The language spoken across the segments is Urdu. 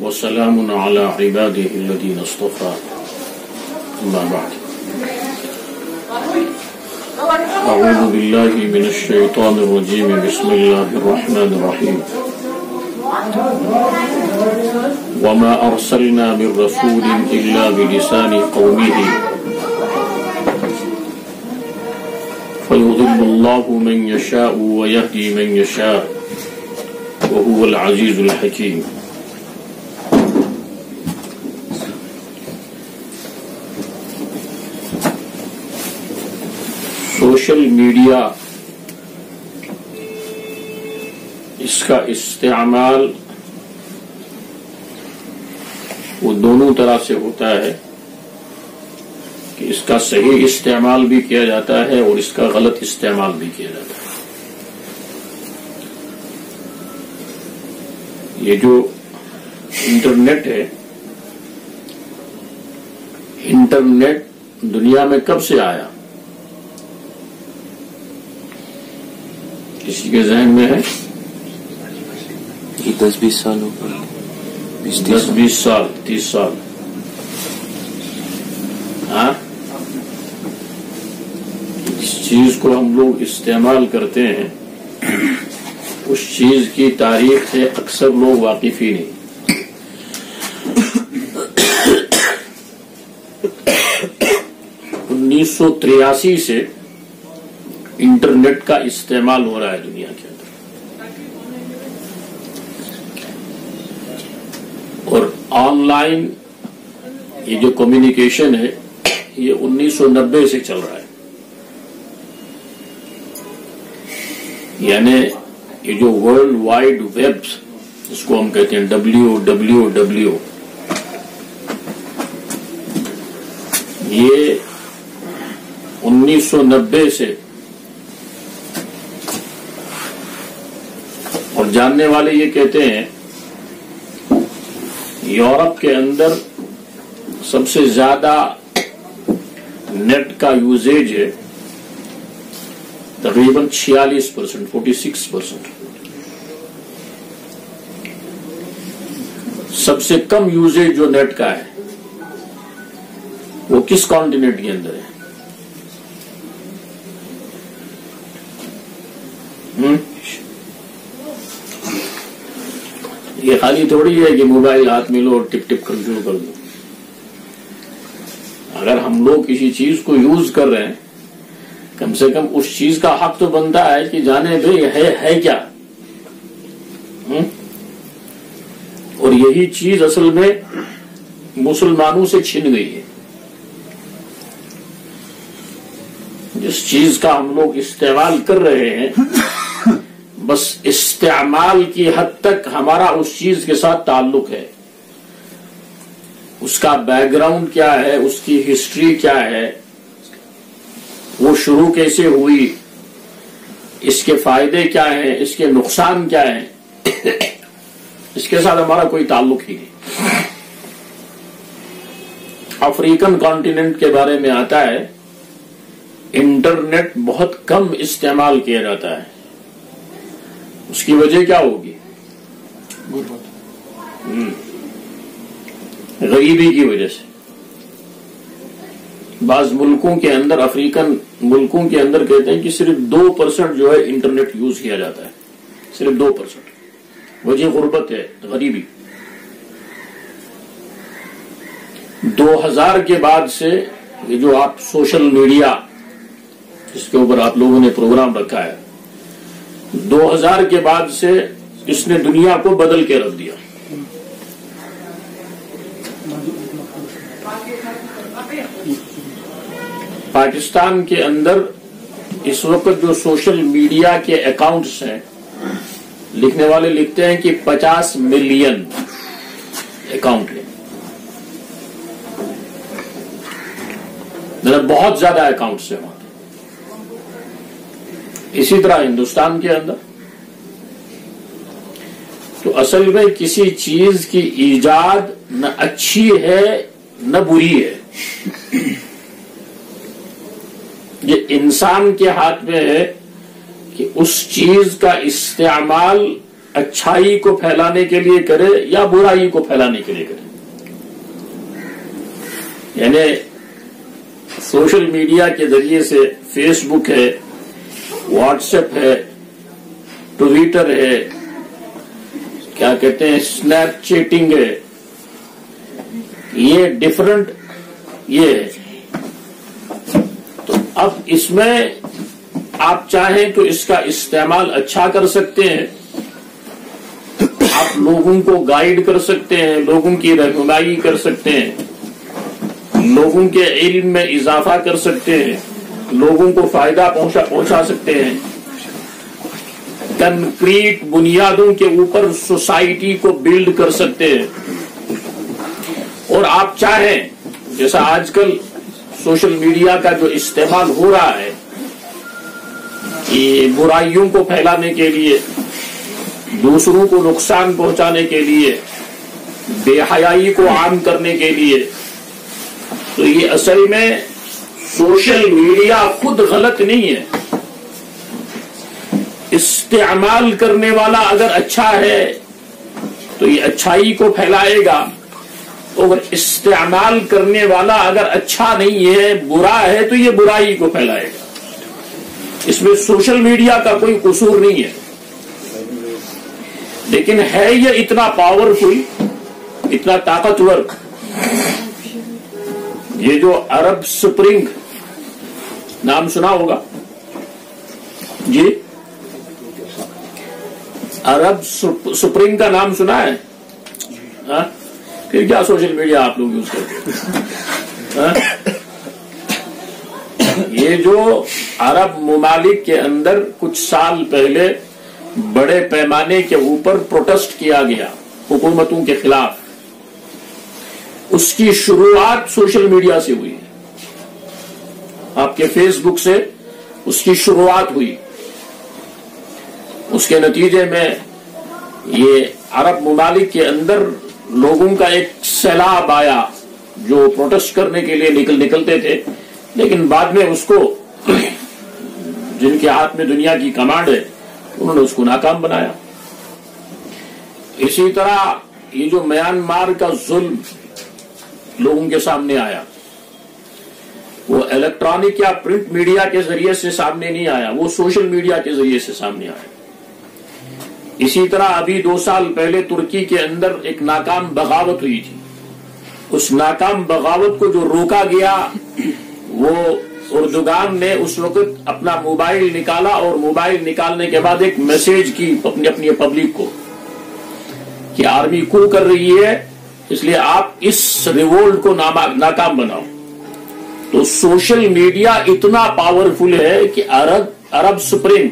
وسلام على عباده الذين اصطفى. أما بعد. أعوذ بالله من الشيطان الرجيم. بسم الله الرحمن الرحيم. وما أرسلنا من رسول إلا بلسان قومه. فيضل الله من يشاء ويهدي من يشاء. وهو العزيز الحكيم. سوشل میڈیا اس کا استعمال وہ دونوں طرح سے ہوتا ہے کہ اس کا صحیح استعمال بھی کیا جاتا ہے اور اس کا غلط استعمال بھی کیا جاتا ہے۔ یہ جو انٹرنیٹ ہے، انٹرنیٹ دنیا میں کب سے آیا؟ کسی کے ذہن میں ہے؟ دس بیس سال ہو دس بیس سال تیس سال۔ ہاں؟ اس چیز کو ہم لوگ استعمال کرتے ہیں۔ اس چیز کی تاریخ سے اکثر لوگ واقف ہی نہیں۔ انیس سو تریاسی سے انٹرنیٹ کا استعمال ہو رہا ہے دنیا کے اندر۔ اور آن لائن یہ جو کمیونیکیشن ہے، یہ انیس سو نبے سے چل رہا ہے۔ یعنی یہ جو ورلڈ وائڈ ویب جس کو ہم کہتے ہیں ڈبلو ڈبلو ڈبلو یہ انیس سو نبے سے جاننے والے یہ کہتے ہیں، یورپ کے اندر سب سے زیادہ نیٹ کا یوزیج ہے تقریباً چھیالیس پرسنٹ فورٹی سکس پرسنٹ۔ سب سے کم یوزیج جو نیٹ کا ہے، وہ کس کانٹیننٹ کے اندر ہے ہم؟ یہ خالی تھوڑی ہے کہ موبائل ہاتھ میں لو اور ٹپ ٹپ کر شروع کر دو۔ اگر ہم لوگ کسی چیز کو یوز کر رہے ہیں، کم سے کم اس چیز کا حق تو بنتا ہے کہ جانے بھائی ہے ہے کیا؟ اور یہی چیز اصل میں مسلمانوں سے چھن گئی ہے۔ جس چیز کا ہم لوگ استعمال کر رہے ہیں بس استعمال کی حد تک ہمارا اس چیز کے ساتھ تعلق ہے۔ اس کا بیک گراؤنڈ کیا ہے؟ اس کی ہسٹری کیا ہے؟ وہ شروع کیسے ہوئی؟ اس کے فائدے کیا ہیں؟ اس کے نقصان کیا ہیں؟ اس کے ساتھ ہمارا کوئی تعلق ہی نہیں۔ افریقن کانٹیننٹ کے بارے میں آتا ہے۔ انٹرنیٹ بہت کم استعمال کیا جاتا ہے۔ اس کی وجہ کیا ہوگی۔ غریبی کی وجہ سے۔ بعض ملکوں کے اندر افریقن ملکوں کے اندر کہتے ہیں کہ صرف دو پرسنٹ جو ہے انٹرنیٹ یوز کیا جاتا ہے۔ صرف دو پرسنٹ وجہ غربت ہے غریبی۔ دو ہزار کے بعد سے یہ جو آپ سوشل میڈیا جس کے اوپر آپ لوگوں نے پروگرام رکھا ہے دو ہزار کے بعد سے اس نے دنیا کو بدل کے رکھ دیا۔ پاکستان کے اندر اس وقت جو سوشل میڈیا کے اکاؤنٹس ہیں، لکھنے والے لکھتے ہیں کہ پچاس ملین اکاؤنٹ ہے مطلب بہت زیادہ اکاؤنٹس ہیں وہاں۔ اسی طرح ہندوستان کے اندر۔ تو اصل میں کسی چیز کی ایجاد نہ اچھی ہے، نہ بری ہے۔ یہ انسان کے ہاتھ میں ہے کہ اس چیز کا استعمال اچھائی کو پھیلانے کے لیے کرے یا برائی کو پھیلانے کے لیے کرے۔ یعنی سوشل میڈیا کے ذریعے سے فیس بک ہے واٹس ایپ ہے، ٹویٹر ہے، کیا کہتے ہیں اسنیپ چیٹنگ ہے۔ یہ ڈفرنٹ یہ ہے۔ تو اب اس میں آپ چاہیں تو اس کا استعمال اچھا کر سکتے ہیں۔ آپ لوگوں کو گائیڈ کر سکتے ہیں، لوگوں کی رہنمائی کر سکتے ہیں۔ لوگوں کے علم میں اضافہ کر سکتے ہیں۔ لوگوں کو فائدہ پہنچا پہنچا سکتے ہیں۔ کنکریٹ بنیادوں کے اوپر سوسائٹی کو بلڈ کر سکتے ہیں۔ اور آپ چاہیں، جیسا آج کل سوشل میڈیا کا جو استعمال ہو رہا ہے کہ برائیوں کو پھیلانے کے لیے، دوسروں کو نقصان پہنچانے کے لیے، بے حیائی کو عام کرنے کے لیے، تو یہ اصل میں سوشل میڈیا خود غلط نہیں ہے۔ استعمال کرنے والا اگر اچھا ہے، تو یہ اچھائی کو پھیلائے گا۔ اگر استعمال کرنے والا اگر اچھا نہیں ہے، برا ہے، تو یہ برائی کو پھیلائے گا۔ اس میں سوشل میڈیا کا کوئی قصور نہیں ہے۔ لیکن ہے یہ اتنا پاورفل اتنا طاقتور۔ یہ جو عرب سپرنگ، نام سنا ہوگا؟ جی؟ عرب سپرنگ کا نام سنا ہے؟ ہاں؟ پھر کیا سوشل میڈیا آپ لوگ یوز کرتے ہاں؟ یہ جو عرب ممالک کے اندر کچھ سال پہلے بڑے پیمانے کے اوپر پروٹسٹ کیا گیا، حکومتوں کے خلاف۔ اس کی شروعات سوشل میڈیا سے ہوئی۔ آپ کے فیس بک سے اس کی شروعات ہوئی۔ اس کے نتیجے میں یہ عرب ممالک کے اندر لوگوں کا ایک سیلاب آیا جو پروٹسٹ کرنے کے لیے نکل نکلتے تھے۔ لیکن بعد میں اس کو جن کے ہاتھ میں دنیا کی کمانڈ ہے، انہوں نے اس کو ناکام بنایا۔ اسی طرح یہ جو میانمار کا ظلم لوگوں کے سامنے آیا۔ وہ الیکٹرانک یا پرنٹ میڈیا کے ذریعے سے سامنے نہیں آیا، وہ سوشل میڈیا کے ذریعے سے سامنے آیا۔ اسی طرح ابھی دو سال پہلے ترکی کے اندر ایک ناکام بغاوت ہوئی تھی۔ اس ناکام بغاوت کو جو روکا گیا، وہ اردوگان نے اس وقت اپنا موبائل نکالا اور موبائل نکالنے کے بعد ایک میسج کی اپنی اپنی پبلک کو کہ آرمی کو کر رہی ہے۔ اس لیے آپ اس ریوولٹ کو ناکام بناؤ۔ تو سوشل میڈیا اتنا پاورفل ہے کہ عرب عرب سپرنگ،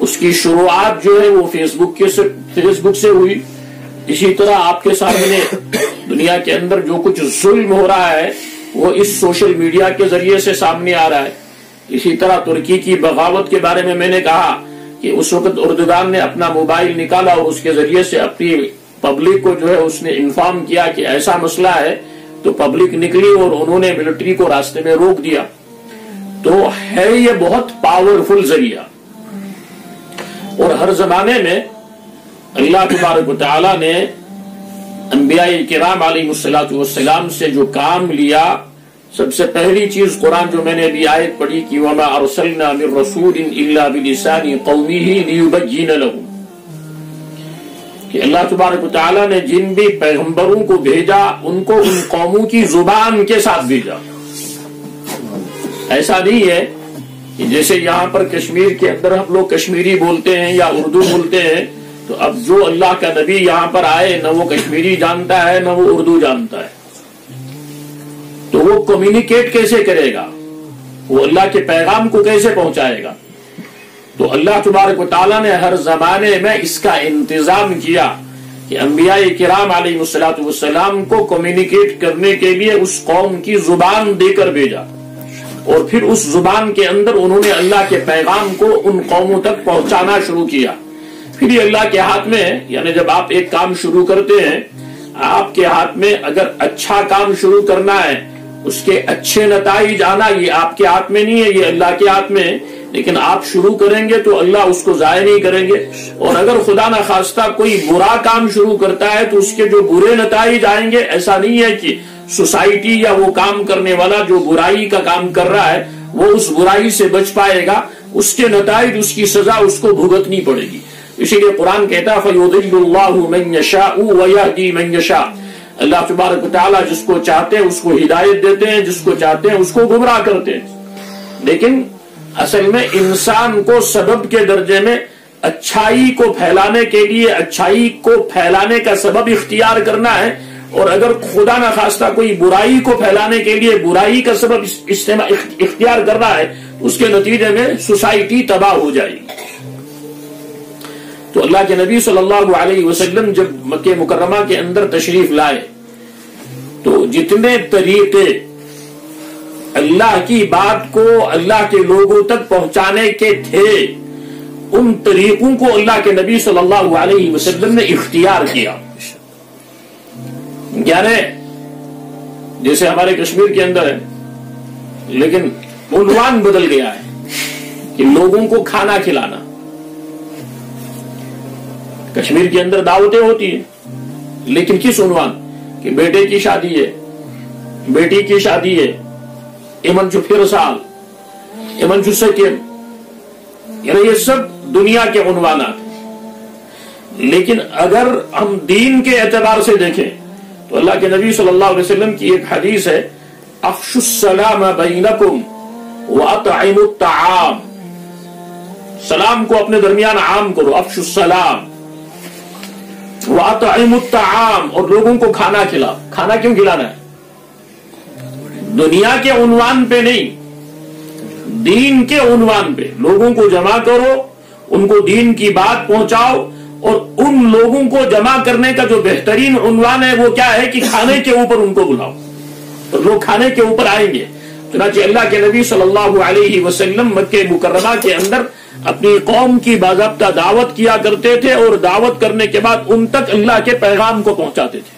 اس کی شروعات جو ہے وہ فیس بک کے فیس بک سے ہوئی۔ اسی طرح آپ کے سامنے دنیا کے اندر جو کچھ ظلم ہو رہا ہے، وہ اس سوشل میڈیا کے ذریعے سے سامنے آ رہا ہے۔ اسی طرح ترکی کی بغاوت کے بارے میں میں نے کہا کہ اس وقت اردگان نے اپنا موبائل نکالا اور اس کے ذریعے سے اپنی پبلک کو جو ہے اس نے انفارم کیا کہ ایسا مسئلہ ہے، تو پبلک نکلی اور انہوں نے ملٹری کو راستے میں روک دیا۔ تو ہے یہ بہت پاورفل ذریعہ۔ اور ہر زمانے میں اللہ تبارک و تعالی نے انبیاء کرام علیہ السلاۃ والسلام سے جو کام لیا، سب سے پہلی چیز قرآن جو میں نے ابھی آیت پڑھی کہ وما ارسلنا من رسول الا بلسان قومه ليبين لهم کہ اللہ تبارک و تعالی نے جن بھی پیغمبروں کو بھیجا، ان کو ان قوموں کی زبان کے ساتھ بھیجا۔ ایسا نہیں ہے کہ جیسے یہاں پر کشمیر کے اندر ہم لوگ کشمیری بولتے ہیں یا اردو بولتے ہیں، تو اب جو اللہ کا نبی یہاں پر آئے، نہ وہ کشمیری جانتا ہے، نہ وہ اردو جانتا ہے۔ تو وہ کمیونیکیٹ کیسے کرے گا؟ وہ اللہ کے پیغام کو کیسے پہنچائے گا؟ تو اللہ تبارک و تعالیٰ نے ہر زمانے میں اس کا انتظام کیا کہ انبیاء کرام علیہ السلاۃ والسلام کو کمیونیکیٹ کرنے کے لیے اس قوم کی زبان دے کر بھیجا۔ اور پھر اس زبان کے اندر انہوں نے اللہ کے پیغام کو ان قوموں تک پہنچانا شروع کیا۔ پھر یہ اللہ کے ہاتھ میں یعنی جب آپ ایک کام شروع کرتے ہیں، آپ کے ہاتھ میں اگر اچھا کام شروع کرنا ہے، اس کے اچھے نتائج آنا یہ آپ کے ہاتھ میں نہیں ہے، یہ اللہ کے ہاتھ میں لیکن آپ شروع کریں گے تو اللہ اس کو ضائع نہیں کریں گے۔ اور اگر خدا نخواستہ کوئی برا کام شروع کرتا ہے تو اس کے جو برے نتائج آئیں گے، ایسا نہیں ہے کہ سوسائٹی یا وہ کام کرنے والا جو برائی کا کام کر رہا ہے، وہ اس برائی سے بچ پائے گا۔ اس کے نتائج، اس کی سزا اس کو بھگتنی پڑے گی۔ اسی لیے قرآن کہتا ہے، فَيُضِلُّ اللَّهُ مَن يَشَاءُ وَيَهْدِي مَن يَشَاءُ۔ اللہ تبارک و تعالیٰ جس کو چاہتے ہیں، اس کو ہدایت دیتے ہیں، جس کو چاہتے ہیں، اس کو گمراہ کرتے ہیں۔ لیکن اصل میں انسان کو سبب کے درجے میں اچھائی کو پھیلانے کے لیے، اچھائی کو پھیلانے کا سبب اختیار کرنا ہے۔ اور اگر خدا نہ خواستہ کوئی برائی کو پھیلانے کے لیے برائی کا سبب اختیار کر رہا ہے اس کے نتیجے میں سوسائٹی تباہ ہو جائے گی۔ تو اللہ کے نبی صلی اللہ علیہ وسلم جب مکہ مکرمہ کے اندر تشریف لائے، تو جتنے طریقے اللہ کی بات کو اللہ کے لوگوں تک پہنچانے کے تھے۔ ان طریقوں کو اللہ کے نبی صلی اللہ علیہ وسلم نے اختیار کیا۔ یعنی جیسے ہمارے کشمیر کے اندر ہے، لیکن عنوان بدل گیا ہے کہ لوگوں کو کھانا کھلانا۔ کشمیر کے اندر دعوتیں ہوتی ہیں، لیکن کس عنوان؟ کہ بیٹے کی شادی ہے۔ بیٹی کی شادی ہے۔ امن چو پھر سال امن چو سکیم یعنی یہ سب دنیا کے عنوانات لیکن اگر ہم دین کے اعتبار سے دیکھیں، تو اللہ کے نبی صلی اللہ علیہ وسلم کی ایک حدیث ہے افش السلام بینکم وَأَطْعِمُ الطَّعَامِ سلام کو اپنے درمیان عام کرو افش السلام وَأَطْعِمُ الطَّعَامِ اور لوگوں کو کھانا کھلا کھانا کیوں کھلانا ہے؟ دنیا کے عنوان پہ نہیں، دین کے عنوان پہ۔ لوگوں کو جمع کرو، ان کو دین کی بات پہنچاؤ، اور ان لوگوں کو جمع کرنے کا جو بہترین عنوان ہے، وہ کیا ہے کہ کھانے کے اوپر ان کو بلاؤ۔ تو لوگ کھانے کے اوپر آئیں گے۔ چنانچہ اللہ کے نبی صلی اللہ علیہ وسلم مکہ مکرمہ کے اندر اپنی قوم کی باضابطہ دعوت کیا کرتے تھے، اور دعوت کرنے کے بعد ان تک اللہ کے پیغام کو پہنچاتے تھے۔